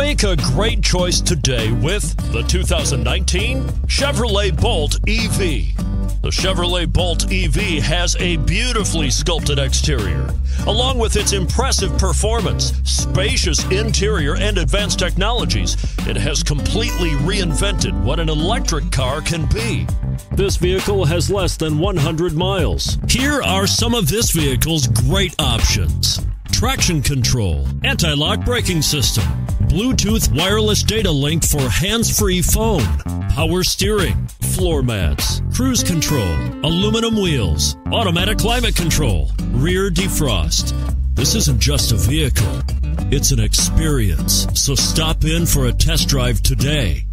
Make a great choice today with the 2019 Chevrolet Bolt EV. The Chevrolet Bolt EV has a beautifully sculpted exterior, along with its impressive performance, spacious interior, and advanced technologies. It has completely reinvented what an electric car can be. This vehicle has less than 100 miles. Here are some of this vehicle's great options traction control, anti lock braking system, Bluetooth wireless data link for hands free phone, power steering, floor mats, cruise control, aluminum wheels, automatic climate control, rear defrost. This isn't just a vehicle, it's an experience. So stop in for a test drive today.